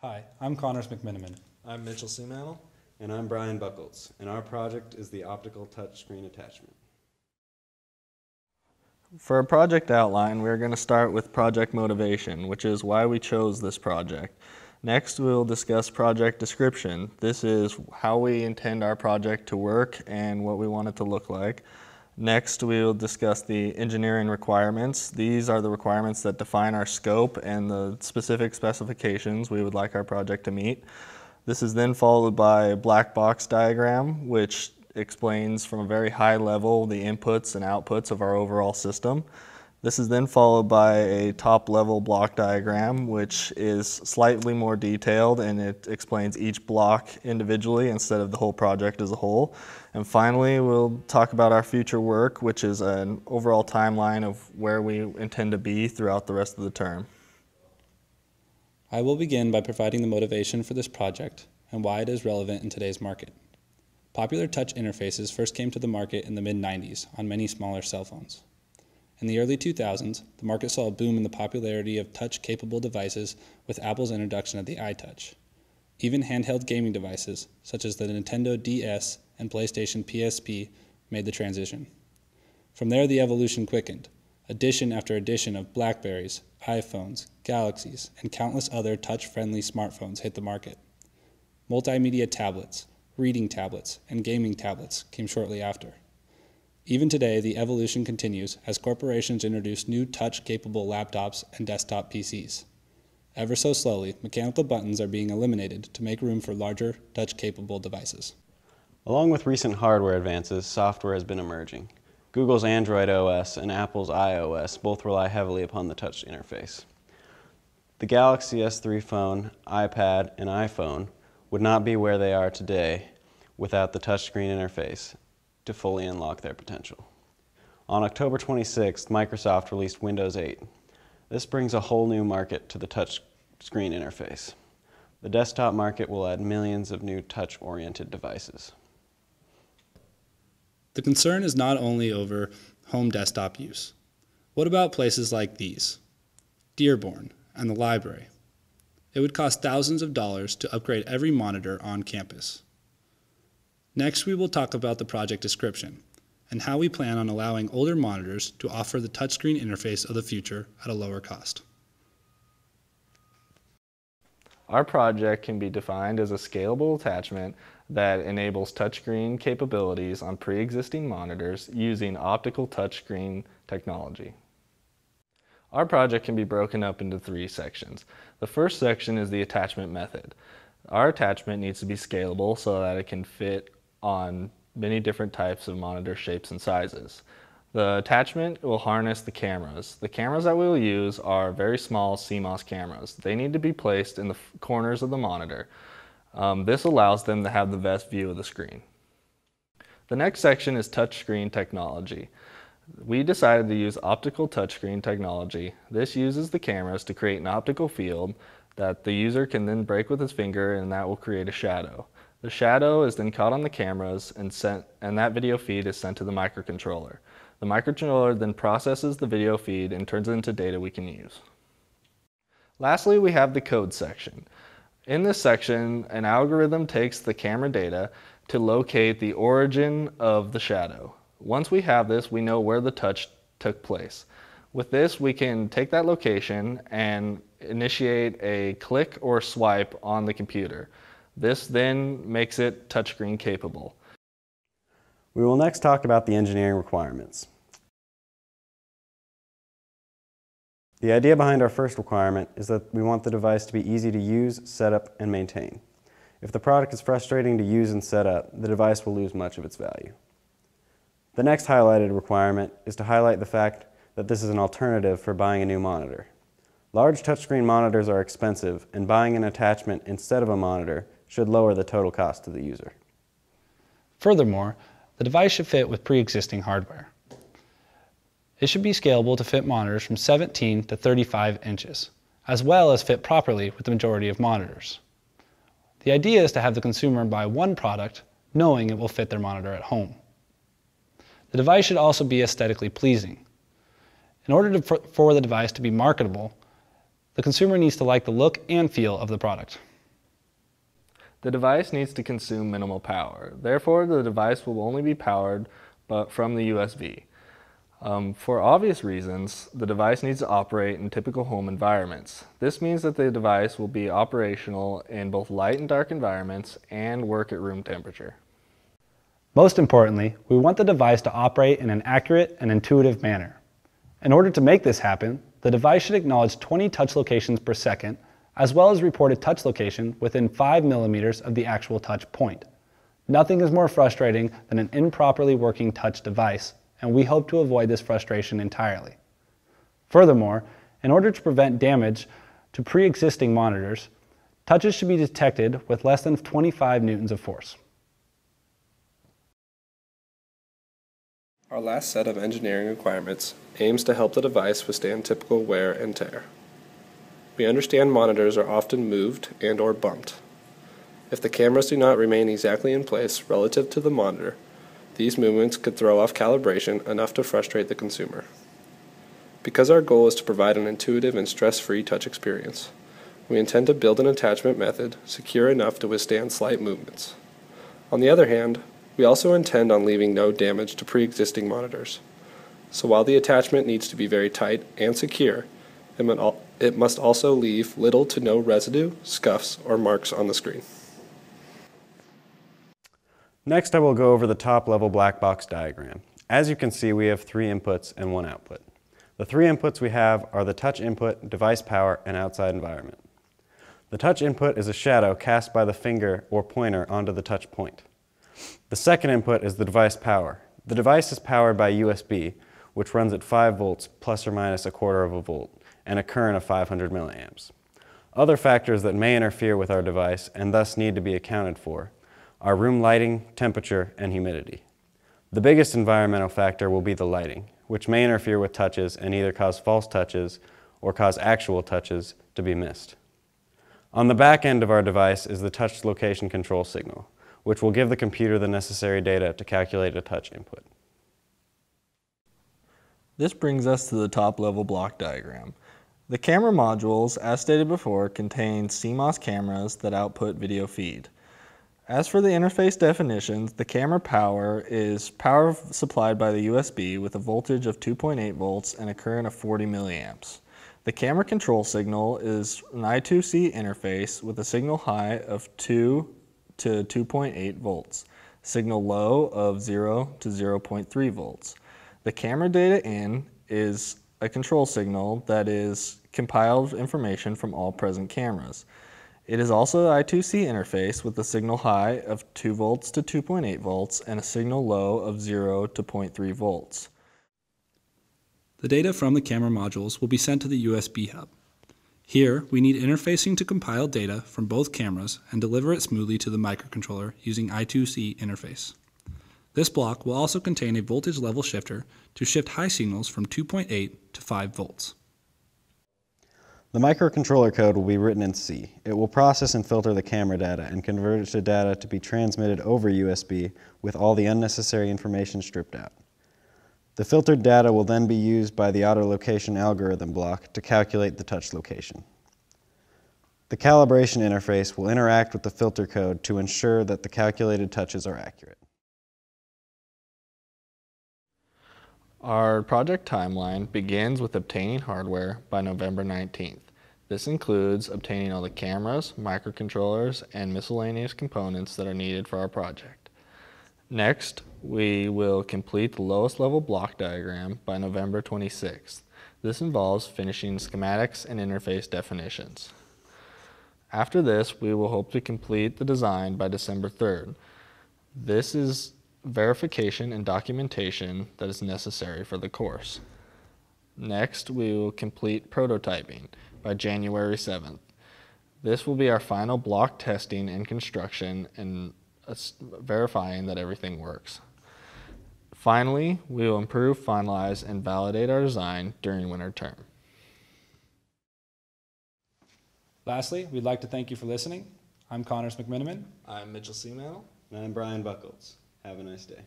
Hi, I'm Conners McMenamin. I'm Mitchel Simantel. And I'm Bryan Buccholz, and our project is the optical touchscreen attachment. For a project outline, we're going to start with project motivation, which is why we chose this project. Next, we'll discuss project description. This is how we intend our project to work and what we want it to look like. Next, we will discuss the engineering requirements. These are the requirements that define our scope and the specific specifications we would like our project to meet. This is then followed by a black box diagram, which explains from a very high level the inputs and outputs of our overall system. This is then followed by a top level block diagram, which is slightly more detailed and it explains each block individually instead of the whole project as a whole. And finally, we'll talk about our future work, which is an overall timeline of where we intend to be throughout the rest of the term. I will begin by providing the motivation for this project and why it is relevant in today's market. Popular touch interfaces first came to the market in the mid 90s on many smaller cell phones. In the early 2000s, the market saw a boom in the popularity of touch capable devices with Apple's introduction of the iTouch. Even handheld gaming devices, such as the Nintendo DS and PlayStation PSP, made the transition. From there, the evolution quickened. Edition after edition of Blackberries, iPhones, Galaxies, and countless other touch friendly smartphones hit the market. Multimedia tablets, reading tablets, and gaming tablets came shortly after. Even today, the evolution continues as corporations introduce new touch capable laptops and desktop PCs. Ever so slowly, mechanical buttons are being eliminated to make room for larger touch capable devices. Along with recent hardware advances, software has been emerging. Google's Android OS and Apple's iOS both rely heavily upon the touch interface. The Galaxy S3 phone, iPad, and iPhone would not be where they are today without the touchscreen interface to fully unlock their potential. On October 26th, Microsoft released Windows 8. This brings a whole new market to the touch screen interface. The desktop market will add millions of new touch-oriented devices. The concern is not only over home desktop use. What about places like these? Dearborn and the library. It would cost thousands of dollars to upgrade every monitor on campus. Next, we will talk about the project description and how we plan on allowing older monitors to offer the touchscreen interface of the future at a lower cost. Our project can be defined as a scalable attachment that enables touchscreen capabilities on pre-existing monitors using optical touchscreen technology. Our project can be broken up into three sections. The first section is the attachment method. Our attachment needs to be scalable so that it can fit on many different types of monitor shapes and sizes. The attachment will harness the cameras. The cameras that we will use are very small CMOS cameras. They need to be placed in the corners of the monitor. Um, this allows them to have the best view of the screen. The next section is touchscreen technology. We decided to use optical touchscreen technology. This uses the cameras to create an optical field that the user can then break with his finger and that will create a shadow. The shadow is then caught on the cameras and sent, and that video feed is sent to the microcontroller. The microcontroller then processes the video feed and turns it into data we can use. Lastly, we have the code section. In this section, an algorithm takes the camera data to locate the origin of the shadow. Once we have this, we know where the touch took place. With this, we can take that location and initiate a click or swipe on the computer. This then makes it touchscreen capable. We will next talk about the engineering requirements. The idea behind our first requirement is that we want the device to be easy to use, set up, and maintain. If the product is frustrating to use and set up, the device will lose much of its value. The next highlighted requirement is to highlight the fact that this is an alternative for buying a new monitor. Large touchscreen monitors are expensive, and buying an attachment instead of a monitor should lower the total cost to the user. Furthermore, the device should fit with pre-existing hardware. It should be scalable to fit monitors from 17 to 35 inches, as well as fit properly with the majority of monitors. The idea is to have the consumer buy one product knowing it will fit their monitor at home. The device should also be aesthetically pleasing. In order to, for the device to be marketable, the consumer needs to like the look and feel of the product. The device needs to consume minimal power. Therefore, the device will only be powered but from the USB. Um, for obvious reasons, the device needs to operate in typical home environments. This means that the device will be operational in both light and dark environments and work at room temperature. Most importantly, we want the device to operate in an accurate and intuitive manner. In order to make this happen, the device should acknowledge 20 touch locations per second, as well as report a touch location within 5 millimeters of the actual touch point. Nothing is more frustrating than an improperly working touch device, and we hope to avoid this frustration entirely. Furthermore, in order to prevent damage to pre-existing monitors, touches should be detected with less than 25 newtons of force. Our last set of engineering requirements aims to help the device withstand typical wear and tear. We understand monitors are often moved and or bumped. If the cameras do not remain exactly in place relative to the monitor, these movements could throw off calibration enough to frustrate the consumer. Because our goal is to provide an intuitive and stress-free touch experience, we intend to build an attachment method secure enough to withstand slight movements. On the other hand, we also intend on leaving no damage to pre-existing monitors. So while the attachment needs to be very tight and secure, it must also leave little to no residue, scuffs, or marks on the screen. Next, I will go over the top level black box diagram. As you can see, we have three inputs and one output. The three inputs we have are the touch input, device power, and outside environment. The touch input is a shadow cast by the finger or pointer onto the touch point. The second input is the device power. The device is powered by USB, which runs at 5 volts plus or minus a quarter of a volt, and a current of 500 milliamps. Other factors that may interfere with our device and thus need to be accounted for are room lighting, temperature, and humidity. The biggest environmental factor will be the lighting, which may interfere with touches and either cause false touches or cause actual touches to be missed. On the back end of our device is the touch location control signal which will give the computer the necessary data to calculate a touch input. This brings us to the top level block diagram. The camera modules, as stated before, contain CMOS cameras that output video feed. As for the interface definitions, the camera power is power supplied by the USB with a voltage of 2.8 volts and a current of 40 milliamps. The camera control signal is an I2C interface with a signal high of 2 to 2.8 volts, signal low of 0 to 0.3 volts. The camera data in is a control signal that is compiled information from all present cameras. It is also an I2C interface with a signal high of 2 volts to 2.8 volts and a signal low of 0 to 0.3 volts. The data from the camera modules will be sent to the USB hub. Here, we need interfacing to compile data from both cameras and deliver it smoothly to the microcontroller using I2C interface. This block will also contain a voltage level shifter to shift high signals from 2.8 to 5 volts. The microcontroller code will be written in C. It will process and filter the camera data and convert it to data to be transmitted over USB with all the unnecessary information stripped out. The filtered data will then be used by the auto location algorithm block to calculate the touch location. The calibration interface will interact with the filter code to ensure that the calculated touches are accurate. Our project timeline begins with obtaining hardware by November 19th. This includes obtaining all the cameras, microcontrollers, and miscellaneous components that are needed for our project. Next, we will complete the lowest level block diagram by November 26th. This involves finishing schematics and interface definitions. After this, we will hope to complete the design by December 3rd. This is verification and documentation that is necessary for the course. Next, we will complete prototyping by January 7th. This will be our final block testing and construction and verifying that everything works. Finally, we will improve, finalize, and validate our design during winter term. Lastly, we'd like to thank you for listening. I'm Conners McMenamin. I'm Mitchel Simantel. And I'm Bryan Buccholz. Have a nice day.